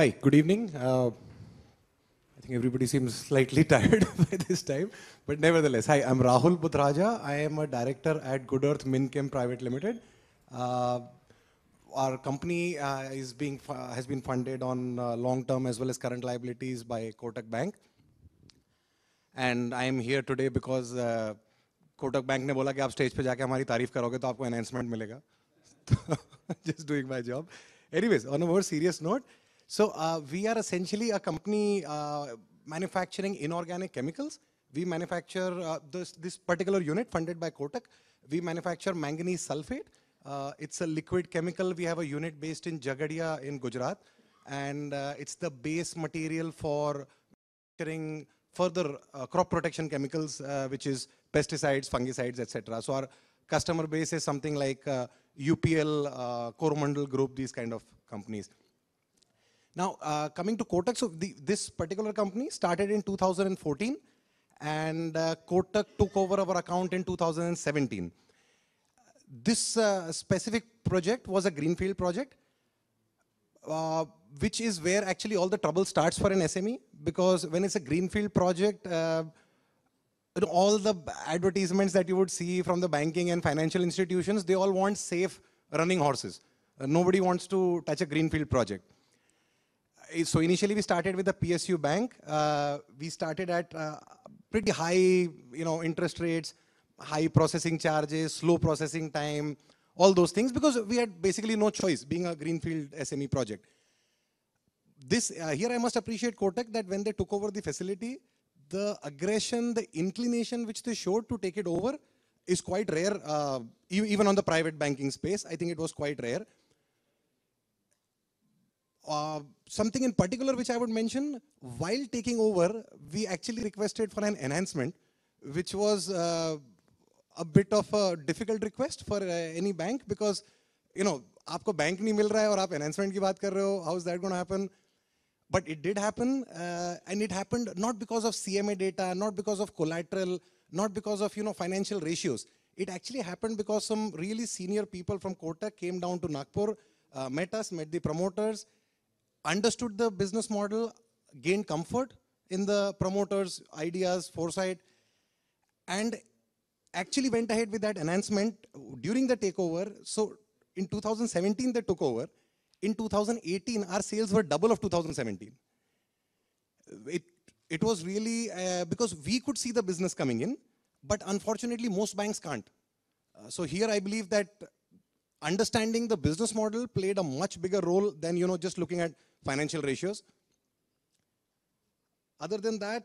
Hi, good evening. Uh, I think everybody seems slightly tired by this time, but nevertheless, hi, I'm Rahul Budhraja. I am a director at Good Earth MinChem Private Limited. Uh, our company uh, is being has been funded on uh, long-term as well as current liabilities by Kotak Bank. And I am here today because uh, Kotak Bank ने बोला कि आप stage पे जाके हमारी tarif karoge to aapko enhancement milega. Just doing my job. Anyways, on a more serious note, so uh, we are essentially a company uh, manufacturing inorganic chemicals. We manufacture uh, this, this particular unit funded by Kotak. We manufacture manganese sulfate. Uh, it's a liquid chemical. We have a unit based in Jhagadia in Gujarat. And uh, it's the base material for manufacturing further uh, crop protection chemicals, which is pesticides, fungicides, etc. So our customer base is something like UPL, Coromandel Group, these kind of companies. Now, uh, coming to Kotak, so the, this particular company started in 2014, and uh, Kotak took over our account in 2017. This uh, specific project was a greenfield project uh, which is where actually all the trouble starts for an SME because when it's a greenfield project, uh, all the advertisements that you would see from the banking and financial institutions, they all want safe running horses. Uh, nobody wants to touch a greenfield project. Uh, So initially we started with the PSU bank. Uh, we started at uh, pretty high, you know, interest rates, high processing charges, slow processing time, all those things because we had basically no choice being a greenfield SME project. This uh, here I must appreciate Kotak that when they took over the facility, the aggression, the inclination which they showed to take it over is quite rare. Uh, even on the private banking space, I think it was quite rare. Uh, something in particular which I would mention, while taking over, we actually requested for an enhancement, which was uh, a bit of a difficult request for uh, any bank because, you know, आपको bank नहीं मिल रहा है और आप enhancement की बात कर रहे हो, how is that going to happen? But it did happen, uh, and it happened not because of CMA data, not because of collateral, not because of you know financial ratios. It actually happened because some really senior people from Kotak came down to Nagpur, uh, met us, met the promoters, understood the business model, gained comfort in the promoters' ideas, foresight, and actually went ahead with that enhancement during the takeover. So in 2017, they took over. In 2018, our sales were double of 2017. It, it was really uh, because we could see the business coming in, but unfortunately, most banks can't. Uh, so here, I believe that understanding the business model played a much bigger role than you know just looking at financial ratios. Other than that,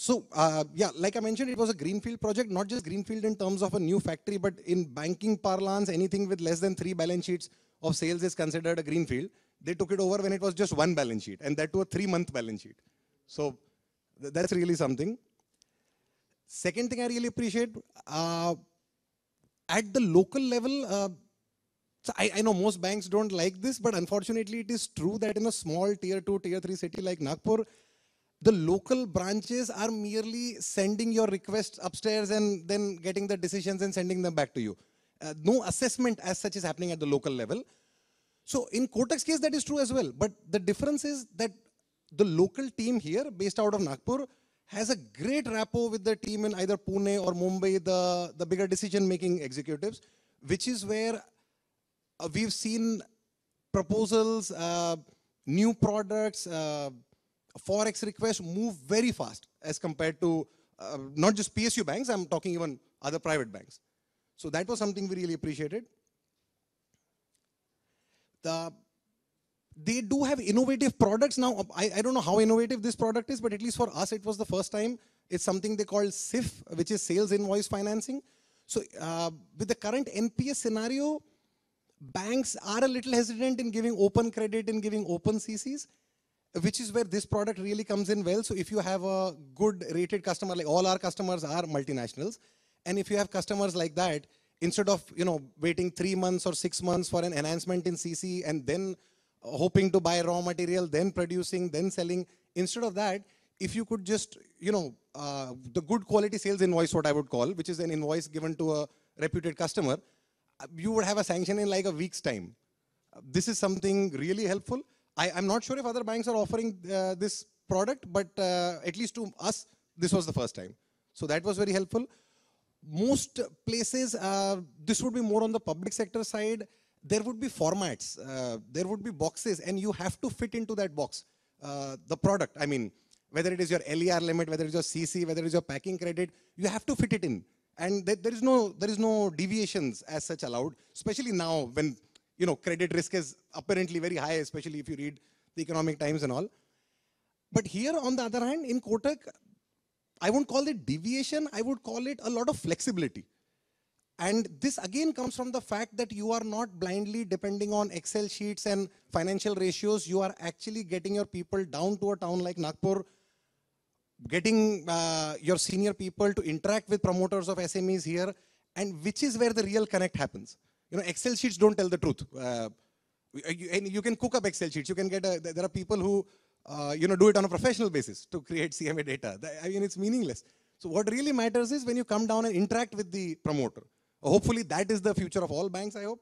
so, uh, yeah, like I mentioned, it was a greenfield project, not just greenfield in terms of a new factory, but in banking parlance, anything with less than three balance sheets of sales is considered a greenfield. They took it over when it was just one balance sheet, and that to a three-month balance sheet. So, th- that's really something. Second thing I really appreciate, uh, at the local level, uh, so I, I know most banks don't like this, but unfortunately, it is true that in a small tier two, tier three city like Nagpur, the local branches are merely sending your requests upstairs and then getting the decisions and sending them back to you. Uh, no assessment as such is happening at the local level. So in Kotak's case, that is true as well. But the difference is that the local team here, based out of Nagpur, has a great rapport with the team in either Pune or Mumbai, the, the bigger decision-making executives, which is where we've seen proposals, uh, new products, uh, forex requests move very fast as compared to uh, not just PSU banks, I'm talking even other private banks. So that was something we really appreciated. The, they do have innovative products now. I, I don't know how innovative this product is, but at least for us, it was the first time. It's something they call SIF, which is Sales Invoice Financing. So uh, with the current NPA scenario, banks are a little hesitant in giving open credit and giving open CCs, which is where this product really comes in well. So if you have a good rated customer, like all our customers are multinationals, and if you have customers like that, instead of you know waiting three months or six months for an enhancement in CC and then hoping to buy raw material, then producing, then selling, instead of that, if you could just you know uh, the good quality sales invoice, what I would call, which is an invoice given to a reputed customer, you would have a sanction in like a week's time. this is something really helpful. I, am not sure if other banks are offering uh, this product, but uh, at least to us, this was the first time. So that was very helpful. Most places, uh, this would be more on the public sector side. There would be formats, uh, there would be boxes, and you have to fit into that box. Uh, the product, I mean, whether it is your LER limit, whether it is your CC, whether it is your packing credit, you have to fit it in. And there is no there is no deviations as such allowed, especially now when you know credit risk is apparently very high, especially if you read the economic times and all. But here, on the other hand, in Kotak, I won't call it deviation, I would call it a lot of flexibility. And this again comes from the fact that you are not blindly depending on Excel sheets and financial ratios. You are actually getting your people down to a town like Nagpur, getting uh, your senior people to interact with promoters of SMEs here, and which is where the real connect happens. You know, Excel sheets don't tell the truth. Uh, you, and you can cook up Excel sheets. You can get a, there are people who, uh, you know, do it on a professional basis to create CMA data. I mean, it's meaningless. So what really matters is when you come down and interact with the promoter. Hopefully that is the future of all banks, I hope.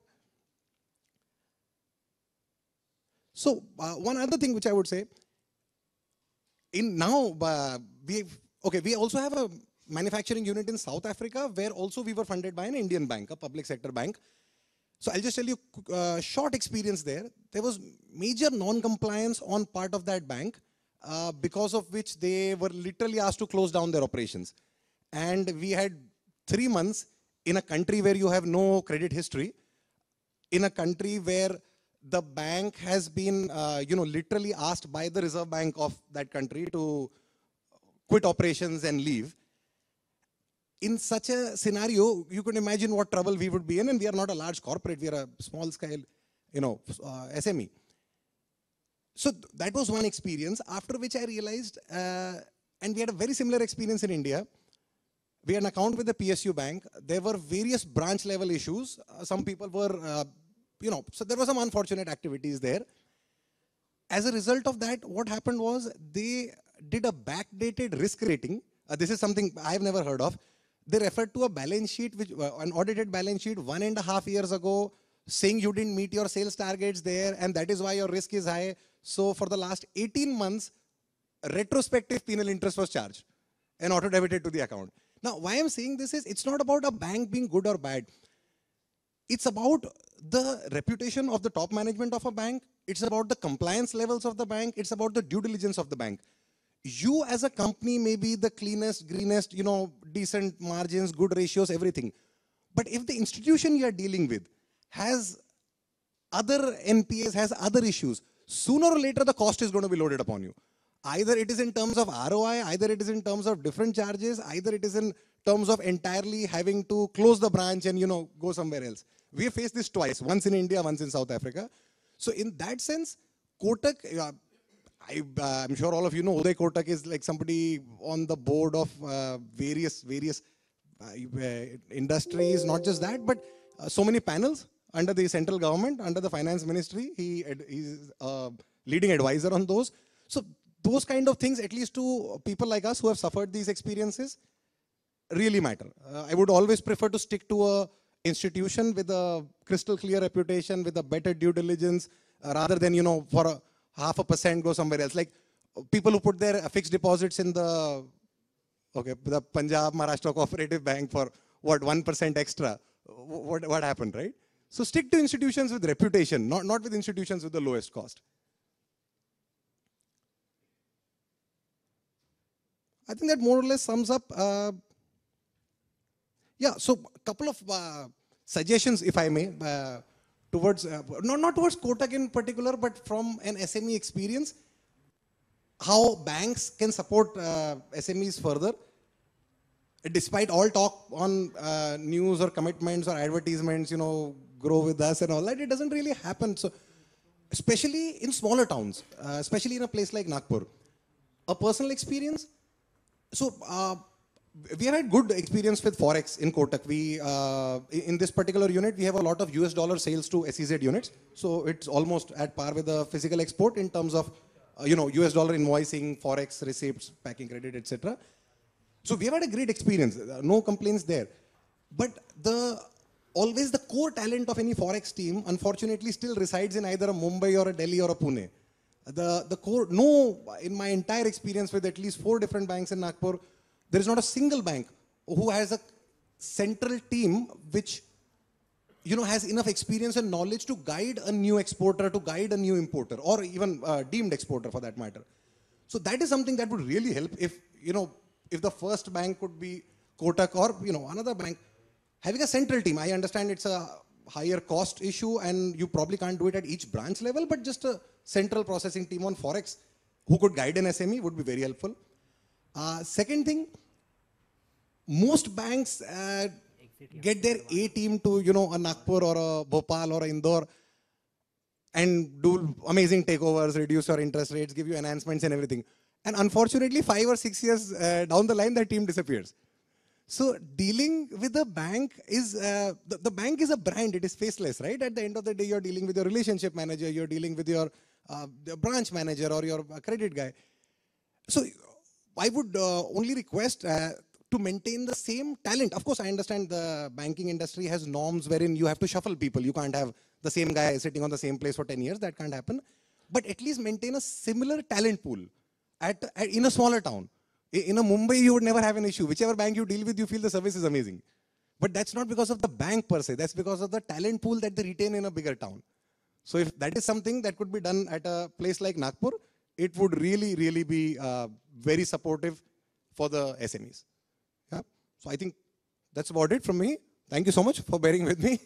So uh, one other thing which I would say, in now, uh, we okay, we also have a manufacturing unit in South Africa where also we were funded by an Indian bank, a public sector bank. So I'll just tell you uh, short experience there. There was major non-compliance on part of that bank uh, because of which they were literally asked to close down their operations. And we had three months in a country where you have no credit history, in a country where the bank has been, uh, you know, literally asked by the Reserve Bank of that country to quit operations and leave. In such a scenario, you can imagine what trouble we would be in, and we are not a large corporate, we are a small scale, you know, uh, SME. So that was one experience, after which I realized, uh, and we had a very similar experience in India, we had an account with the PSU bank. There were various branch level issues. Uh, some people were, uh, you know, so there were some unfortunate activities there. As a result of that, what happened was they did a backdated risk rating. Uh, this is something I've never heard of. They referred to a balance sheet, which uh, an audited balance sheet one and a half years ago, saying you didn't meet your sales targets there, and that is why your risk is high. So for the last 18 months, retrospective penal interest was charged and auto debited to the account. Now, why I'm saying this is it's not about a bank being good or bad. It's about the reputation of the top management of a bank. It's about the compliance levels of the bank. It's about the due diligence of the bank. You as a company may be the cleanest, greenest, you know, decent margins, good ratios, everything. But if the institution you are dealing with has other NPAs, has other issues, sooner or later the cost is going to be loaded upon you. Either it is in terms of ROI, either it is in terms of different charges, either it is in terms of entirely having to close the branch and you know go somewhere else. We faced this twice, once in India, once in South Africa. So in that sense, Kotak, uh, I, am sure all of you know Uday Kotak is like somebody on the board of uh, various various uh, industries, not just that, but uh, so many panels under the central government, under the finance ministry. He a leading advisor on those. So those kind of things, at least to people like us who have suffered these experiences, really matter. Uh, I would always prefer to stick to a institution with a crystal clear reputation, with a better due diligence, uh, rather than, you know, for a half a percent go somewhere else. Like people who put their fixed deposits in the, okay, the Punjab Maharashtra Cooperative Bank for what, 1% extra. What, what happened, right? So stick to institutions with reputation, not, not with institutions with the lowest cost. I think that more or less sums up. Uh, yeah, so a couple of uh, suggestions, if I may, uh, towards, uh, not, not towards Kotak in particular, but from an SME experience, how banks can support uh, SMEs further. Despite all talk on uh, news or commitments or advertisements, you know, grow with us and all that, it doesn't really happen. So, especially in smaller towns, especially in a place like Nagpur. A personal experience, so uh, we have had good experience with Forex in Kotak. We, uh, in this particular unit, we have a lot of US dollar sales to SEZ units. So it's almost at par with the physical export in terms of, uh, you know, US dollar invoicing, Forex receipts, packing credit, etc. So we have had a great experience. Uh, no complaints there. But the always the core talent of any forex team, unfortunately, still resides in either a Mumbai or a Delhi or a Pune. The, the core, no, in my entire experience with at least four different banks in Nagpur, there is not a single bank who has a central team which you know, has enough experience and knowledge to guide a new exporter, to guide a new importer, or even uh, deemed exporter for that matter. So that is something that would really help if, you know, if the first bank could be Kotak or, you know, another bank, having a central team. I understand it's a higher cost issue and you probably can't do it at each branch level, but just a central processing team on Forex who could guide an SME would be very helpful. Uh, second thing, most banks uh, get their A team to, you know, a Nagpur or a Bhopal or a Indore and do amazing takeovers, reduce your interest rates, give you enhancements and everything. And unfortunately, five or six years uh, down the line, that team disappears. So dealing with a bank is, uh, the, the, bank is a brand, it is faceless, right? At the end of the day, you're dealing with your relationship manager, you're dealing with your, uh, branch manager or your credit guy. So I would uh, only request uh, to maintain the same talent. Of course, I understand the banking industry has norms wherein you have to shuffle people. You can't have the same guy sitting on the same place for 10 years. That can't happen. But at least maintain a similar talent pool at, at in a smaller town. In a Mumbai, you would never have an issue. Whichever bank you deal with, you feel the service is amazing. But that's not because of the bank per se. That's because of the talent pool that they retain in a bigger town. So if that is something that could be done at a place like Nagpur, it would really, really be uh, very supportive for the SMEs. Yeah. So I think that's about it from me. Thank you so much for bearing with me.